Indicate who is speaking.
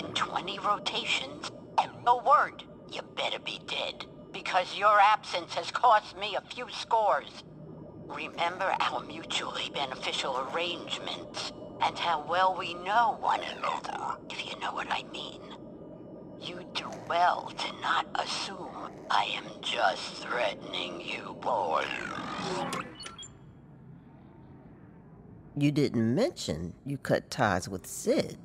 Speaker 1: been 20 rotations, and no word, you better be dead. Because your absence has cost me a few scores. Remember our mutually beneficial arrangements, and how well we know one another, if you know what I mean. You do well to not assume I am just threatening you, boys.
Speaker 2: You didn't mention you cut ties with Cid.